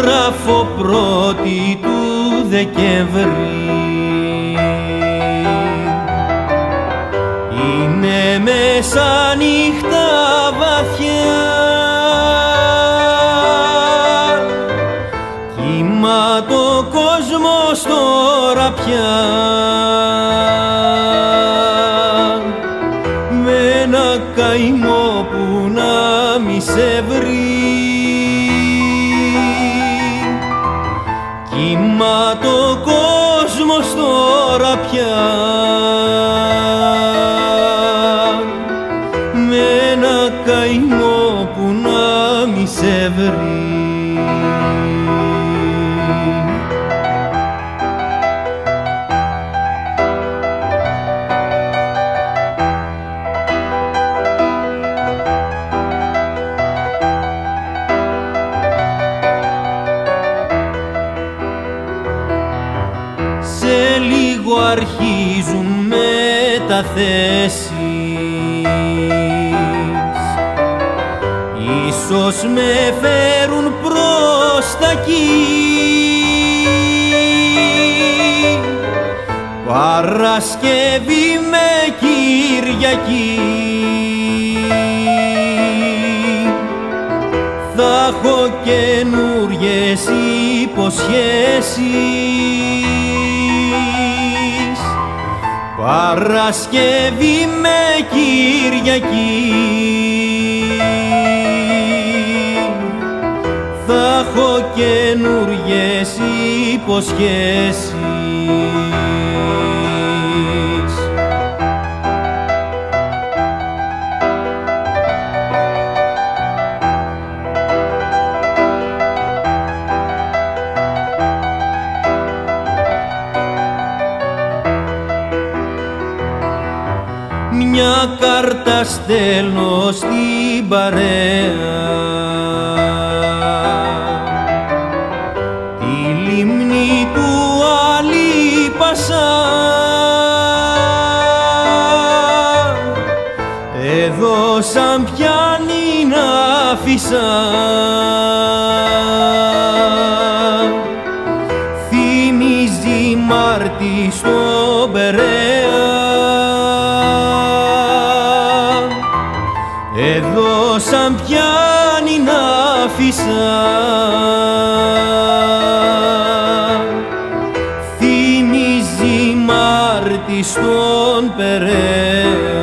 γράφω πρώτη του Δεκέμβρη. Είναι μέσα νύχτα βαθιά. Κύμα το κόσμος τώρα πια. Με ένα καημό που να μη σε βρει Κύμα το κόσμος τώρα πια Με ένα καημό αρχίζουν μεταθέσεις. Ίσως με φέρουν προς τα εκεί. Παρασκευή με Κυριακή. Θα έχω καινούριες υποσχέσεις Παρασκευή με Κυριακή. Θα έχω καινούριες υποσχέσεις μια κάρτα στέλνω στην παρέα. Τη λίμνη του Αλίπασα. Εδώ σαν πιάνει να άφησα εδώ σαν πιάνει να άφησα θυμίζει Μάρτι στον Περαία